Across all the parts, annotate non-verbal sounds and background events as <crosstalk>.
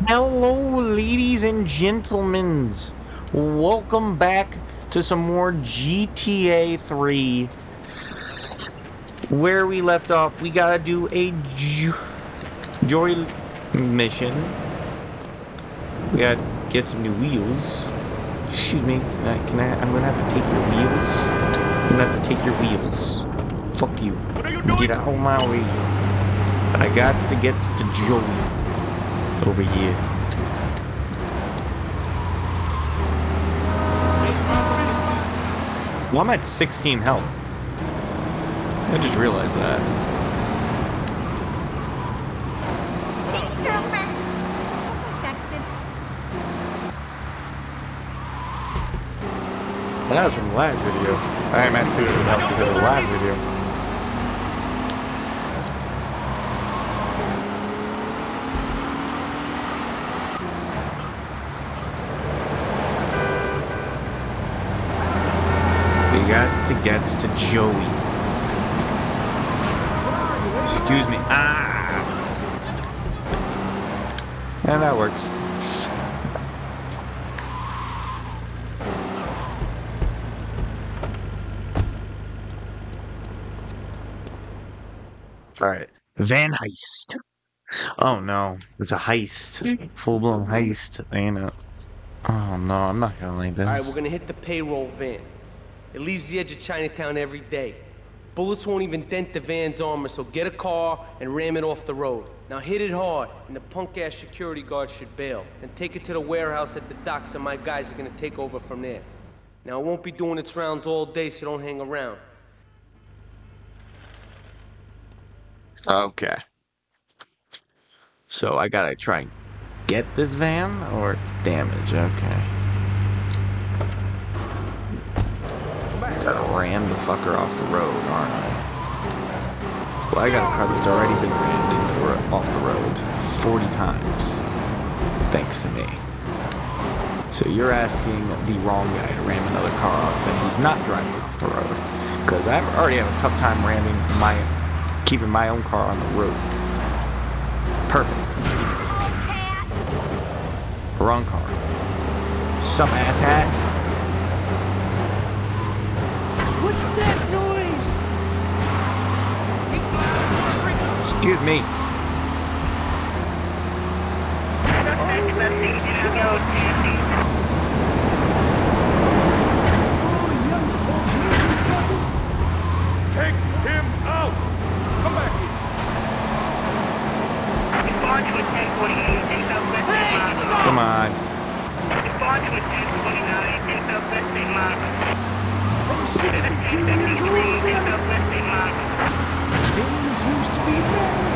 Hello, ladies and gentlemen. Welcome back to some more GTA 3. Where we left off, we gotta do a jo joy mission. We gotta get some new wheels. Excuse me, can I, can I, I'm gonna have to take your wheels. I'm gonna have to take your wheels. Fuck you. Get out of my way. I got to get to Joey over here. Well, I'm at 16 health. I just realized that. That was from the last video. I am at 16 health because of the last video. We got to get to Joey. Excuse me. Ah! And that works. Alright. Van heist. Oh no. It's a heist. Full blown heist. Ain't it? Oh no, I'm not gonna like this. All right, we're gonna hit the payroll van. It leaves the edge of Chinatown every day. Bullets won't even dent the van's armor, so get a car and ram it off the road. Now hit it hard, and the punk-ass security guard should bail. Then take it to the warehouse at the docks, and my guys are gonna take over from there. Now it won't be doing its rounds all day, so don't hang around. Okay. So I gotta try and get this van or damage. Okay. Gotta ram the fucker off the road, aren't I? Well, I got a car that's already been rammed into the off the road 40 times. Thanks to me. So you're asking the wrong guy to ram another car off that he's not driving off the road. Because I already have a tough time ramming my keeping my own car on the road. Perfect. Wrong car. Sup, asshat? Excuse me. Take him out! Come back here! Come on. Things used to be better.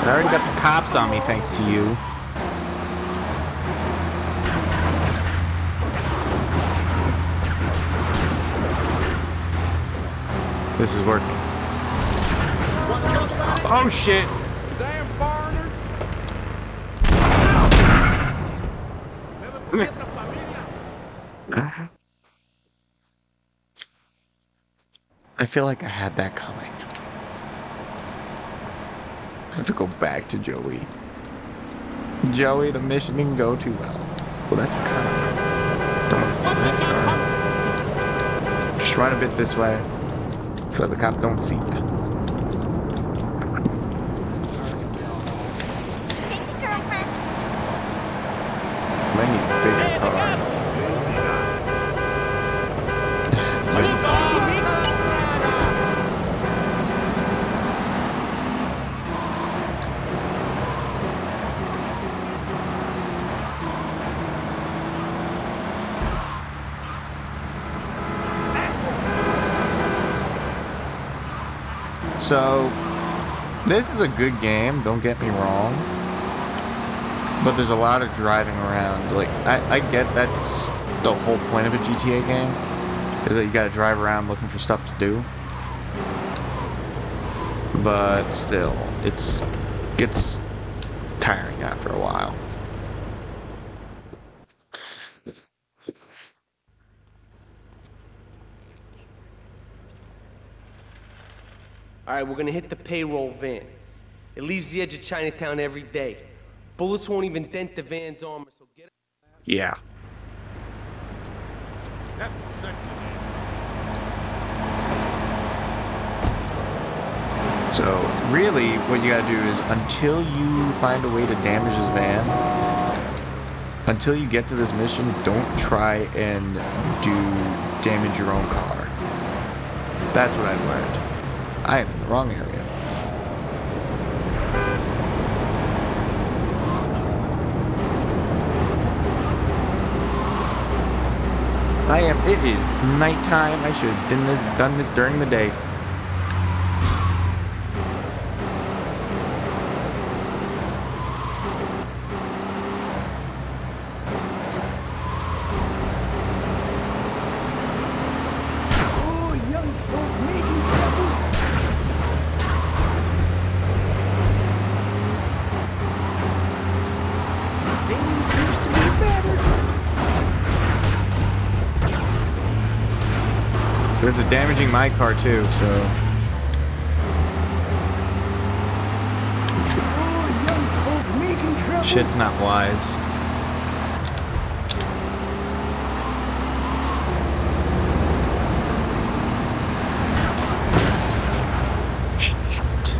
I already got the cops on me thanks to you. This is working. Oh shit! Damn <laughs> foreigner! I feel like I had that coming. I have to go back to Joey. Joey, the mission didn't go too well. Well, that's a cop. Don't want to that car. Just run a bit this way, so the cop don't see you. I need a bigger car. So, this is a good game, don't get me wrong. But there's a lot of driving around. Like, I, I get that's the whole point of a GTA game, is that you gotta drive around looking for stuff to do. But still, it's gets tiring after a while. All right, we're gonna hit the payroll van. It leaves the edge of Chinatown every day. Bullets won't even dent the van's armor, so get it. Yeah. So really, what you gotta do is until you find a way to damage this van, until you get to this mission, don't try and do damage your own car. That's what I've learned. I am in the wrong area. I am. It is nighttime. I should have done this done this during the day. This is damaging my car too, so shit's not wise. Shit.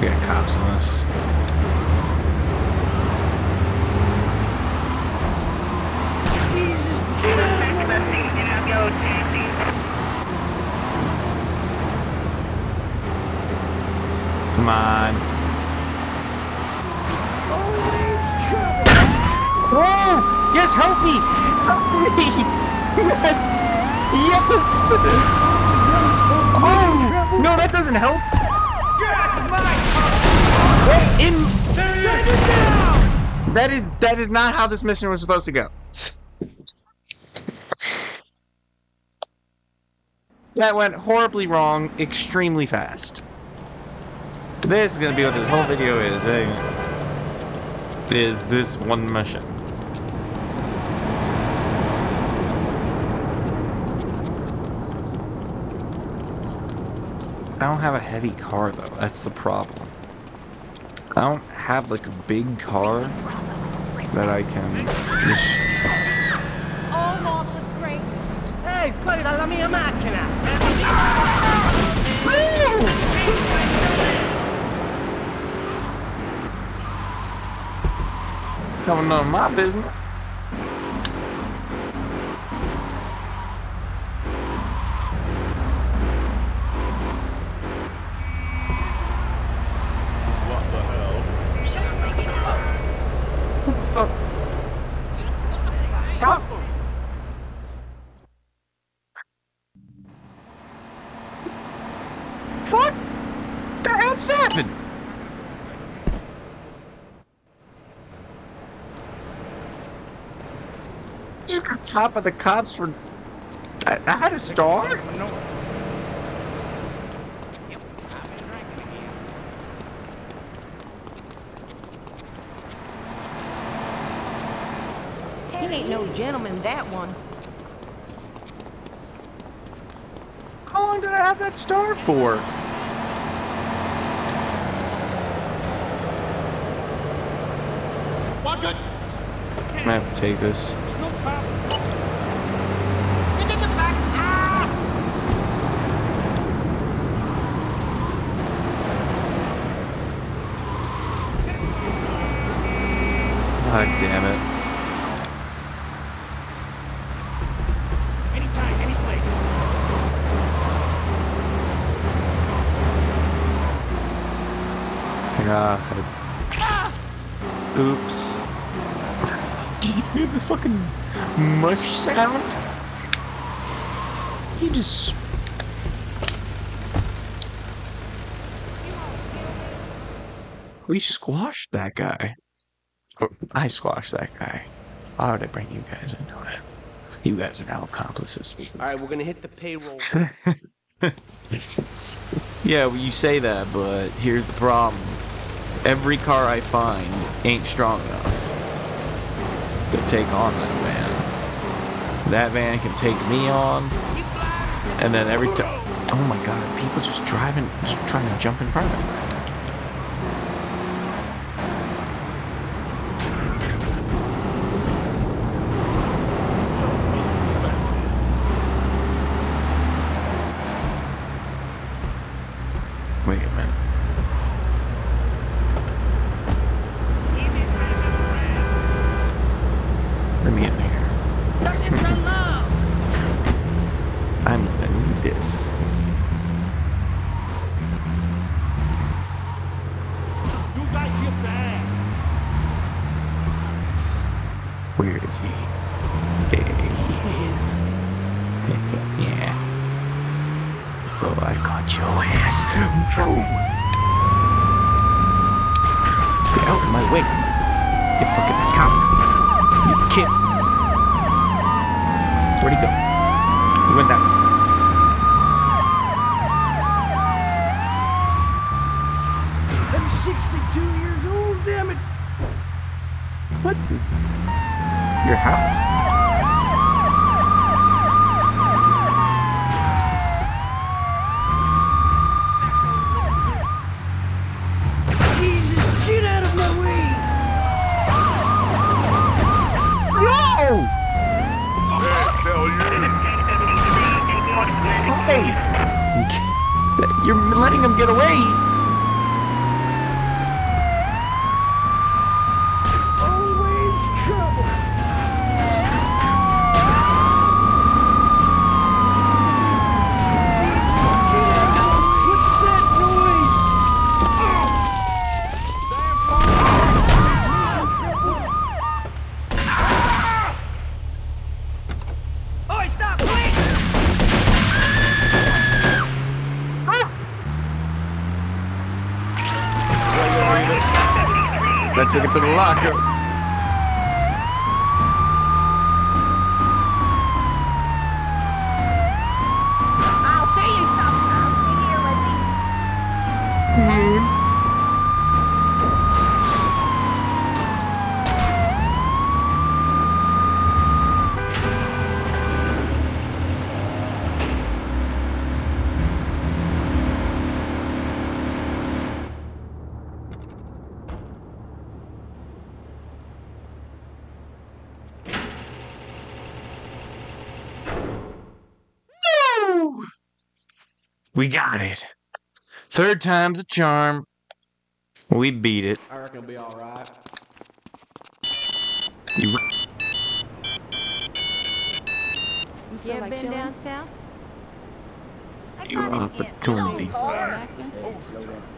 We got cops on us. Jesus, get out of my way. Come on. Always trouble. Oh! <laughs> Yes! Yes! Oh! No, that doesn't help! In that is that is not how this mission was supposed to go. that went horribly wrong, extremely fast. This is gonna be what this whole video is. eh? Is this one mission? I don't have a heavy car though. That's the problem. I don't have like a big car that I can just. Marvelous great. Ehi, fuori dalla mia macchina! Coming none of my business. What the hell? Fuck. Fuck. Fuck. The hell just happened? Just got caught by the cops for. I, I had a star. He ain't no gentleman, that one. How long did I have that star for? Have to take this. God damn it. Anytime, any. God. Oops. Did you hear this fucking mush sound? He just. We squashed that guy. Or, I squashed that guy. I would I bring you guys into it? You guys are now accomplices. All right, we're gonna hit the payroll. <laughs> Yeah, well, you say that, but here's the problem. Every car I find ain't strong enough to take on that van. That van can take me on, and then every time. Oh my god, people just driving, just trying to jump in front of me. Wait a minute. Let me in here. I'm gonna need this. You got your back. Where is he? There he is. <laughs> yeah. Oh, I caught your ass. Boom. Get out of my way. You fucking cop. You kid. Where'd he go? He went that way. I'm 62 years old, damn it. What? Your house? Jesus, get out of my way. Hey, you. Hey! <laughs> You're letting him get away! That took it to the locker. I'll see you sometime. Here, Lizzie. We got it. Third time's a charm. We beat it. I reckon it'll be all right. You, You ever been down south? I Your opportunity.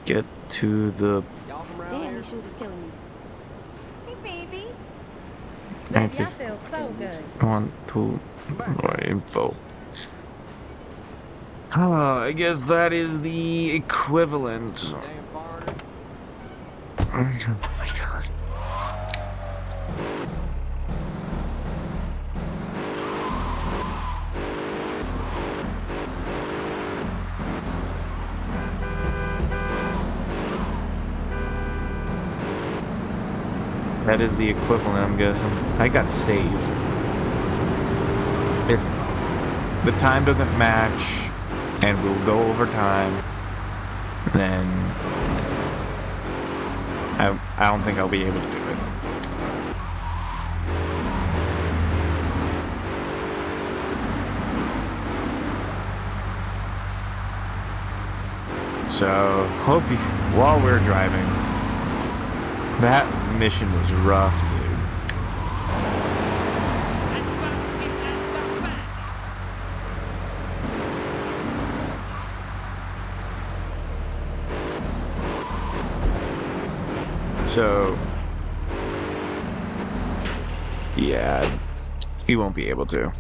get to the Y'all from around Damn, here? your shoes is killing me. Hey, baby. I I just feel so good. want to more info. I guess that is the equivalent. Oh my god. That is the equivalent, I'm guessing. I gotta save. If the time doesn't match and we'll go over time, then I, I don't think I'll be able to do it. So, hope you, while we're driving, that mission was rough, dude. So, yeah, he won't be able to.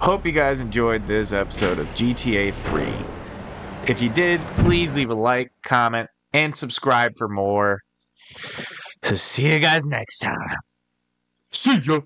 Hope you guys enjoyed this episode of GTA 3. If you did, please leave a like, comment, and subscribe for more. See you guys next time. See ya.